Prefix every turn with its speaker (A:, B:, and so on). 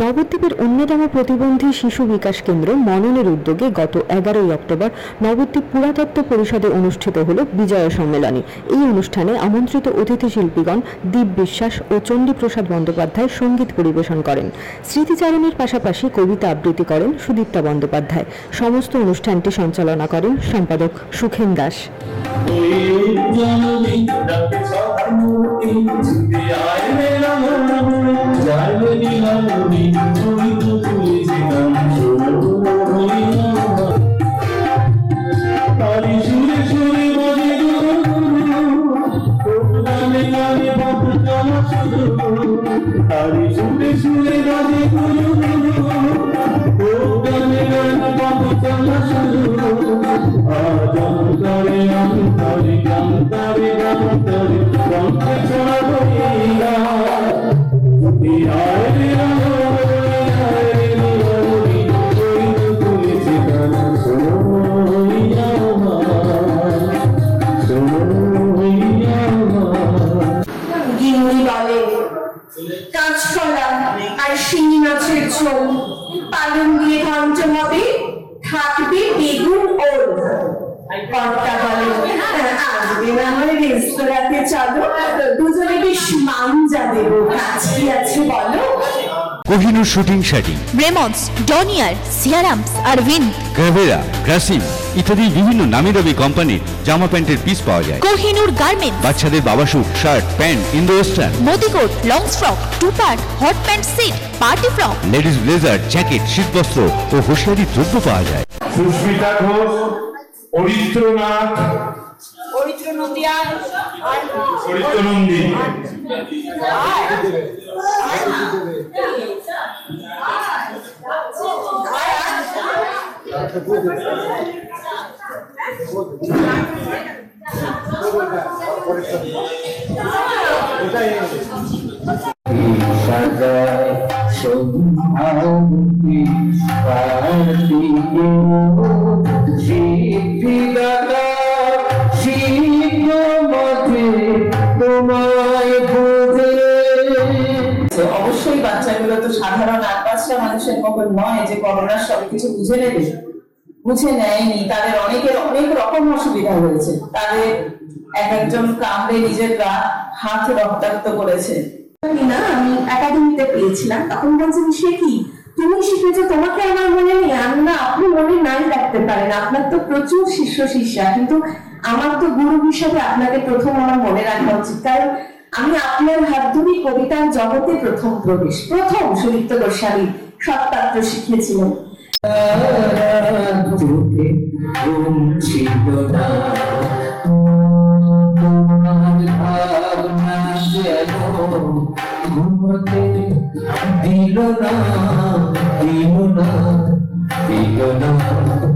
A: নবদ্বীপের অন্যতম প্রতিবন্ধী শিশু বিকাশ কেন্দ্র মননের উদ্যোগে গত এগারোই অক্টোবর নবদ্বীপ পুরাতত্ত্ব পরিষদে অনুষ্ঠিত হল বিজয় সম্মেলনী। এই অনুষ্ঠানে আমন্ত্রিত অতিথি শিল্পীগণ দীপ বিশ্বাস ও চণ্ডীপ্রসাদ বন্দ্যোপাধ্যায় সংগীত পরিবেশন করেন। স্মৃতিচারণের পাশাপাশি কবিতা আবৃত্তি করেন সুদীপ্তা বন্দ্যোপাধ্যায়। সমস্ত অনুষ্ঠানটি সঞ্চালনা করেন সম্পাদক সুখেন দাস।
B: তারি সুরে সুরে বাজে গুরু ও গানে গানে বাজে চলা শুরু আজ অন্তরে অন্তরে অন্তরে অন্তরে অন্তরে ছড়া বইয়া
C: কাঁচকলা আর শিঙি মাছের ঝোল। পালং দিয়ে ঘন্ট হবে, থাকবে বেগুন ওল। কর্তা বলে আসবে। না হয় রেস্তোরাঁতে চলো, দুজনে বেশ মান দেবো কাজ কি আছে, বলো।
D: কোহিনুর শুটিং শাড়ি
E: রেমন্ডস ডনিয়ার সিয়ারামস আরভিন
D: গ্রাভেরা গ্রাসিম ইত্যাদি বিভিন্ন নামি দামি কোম্পানির জামা প্যান্টের পিস পাওয়া যায়।
E: কোহিনুর গার্মেন্টস
D: বাচ্চাদের বাবা suit shirt pant Indo western
E: Modi coat long frock two part hot pant seat party frock
D: ladies blazer jacket শীতবস্ত্র ও হোশিয়ারি দ্রব্য পাওয়া যায়।
B: সুস্মিতা ঘোষ অরিত্রনাথ অরিত্রনন্দী
C: তো মানুষের মতো নয় যে করোনার সবকিছু বুঝে নেবে? বুঝে নেয়নি। তাদের অনেকের অনেক রকম অসুবিধা হয়েছে। তাদের এক একজন কামড়ে নিজের গা, হাত রক্তাক্ত করেছে। না, আমি একাডেমিতে পেয়েছিলাম। তখন বলছেন সে কি? তুমি শিখেছো তোমাকে আমার মনে নেই। আমি না, আপনি মনে নাই রাখতে পারেন। আপনার তো প্রচুর শিষ্য, শিষ্যা। কিন্তু আমার তো গুরু হিসাবে আপনাকে প্রথম আমার মনে রাখা উচিত। কারণ আমি আপনার হাত ধরেই কবিতার জগতে প্রথম প্রবেশ। প্রথম সুদীপ্ত গোস্বামী সৎপাত্র শিখিয়েছিলেন।
B: দিল না দিল না দিল না।